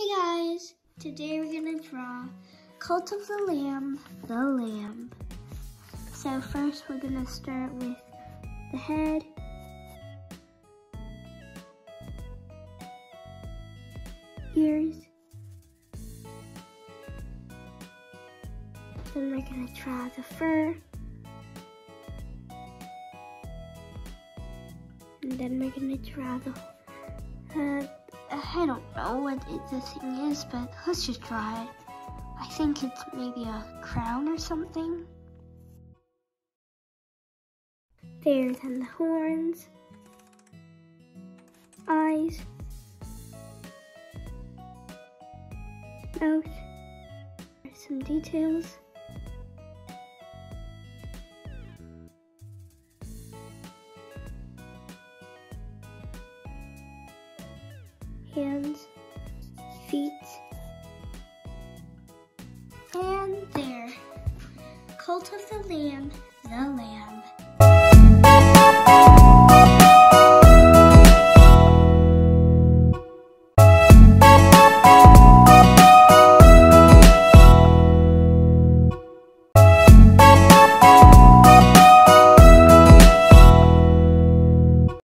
Hey guys, today we're gonna draw Cult of the Lamb, the lamb. So first we're gonna start with the head. Ears. Then we're gonna draw the fur. And then we're gonna draw the uh, I don't know what it, the thing is, but let's just try it. I think it's maybe a crown or something. There's then the horns, eyes, mouth, some details. Hands, feet, and there. Cult of the Lamb.